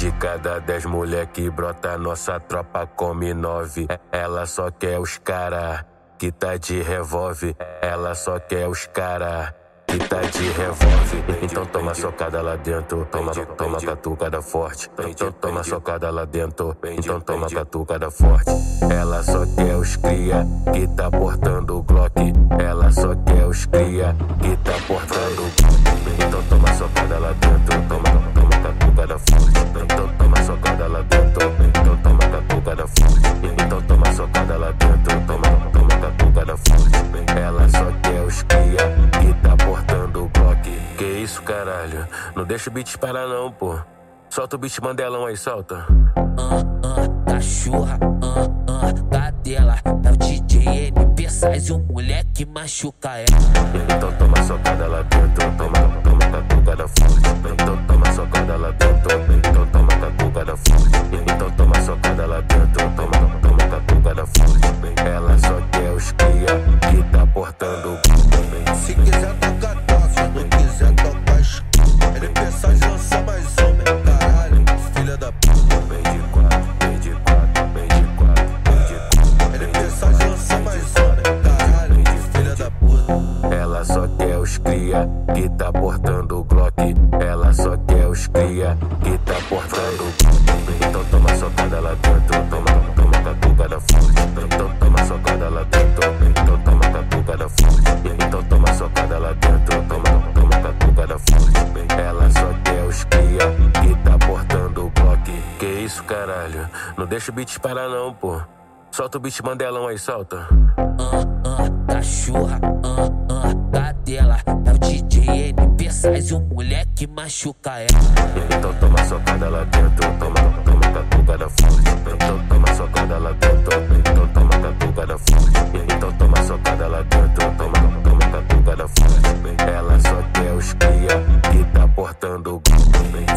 De cada dez mulher que brota, nossa tropa come nove. Ela só quer os cara que tá de revólver. Ela só quer os cara que tá de revólver. Então toma socada lá dentro, toma, toma catucada forte. Então toma socada lá dentro, então toma catucada forte. Ela só quer os cria que tá portando o Glock. Ela só quer os cria que tá portando o Glock. Então toma socada lá dentro, toma, toma catucada caralho? Não deixa o beat parar não, pô. Solta o beat mandelão aí, solta. ah, ah, cachorra, ah, ah, cadela. É o DJ MP Sais, o moleque machuca ela. Então toma socada lá dentro, toma, toma catucada forte. Então toma socada lá dentro, então toma catucada forte. Então toma socada lá dentro, toma, toma catucada forte. Ela só quer os cria que tá portando o escuta. Ele pensa em lançar mais homem. Caralho, filha da puta. Vem de quatro, de quatro, de quatro, de quatro. Ele pensa em lançar mais homem. Caralho, filha da puta. Ela só quer os cria que tá portando o Glock. Ela só quer os cria que tá portando o. Então toma socada lá dentro, toma, toma catucada forte. Então toma socada lá dentro, então toma catucada forte. Então toma socada lá dentro, toma, toma catucada forte. Ela só quer que tá portando o bloco. Que isso, caralho? Não deixa o beat parar, não, pô. Solta o beat mandelão aí, solta. Tá uh, uh, cachorra, uh, tá uh, cadela. É o DJ NP Size, o moleque machuca ela. Então toma socada lá dentro, toma, toma catucada forte. Então toma socada lá dentro, então toma catucada forte. Então toma socada lá dentro, toma, toma catucada forte. Ela só quer os que apertando.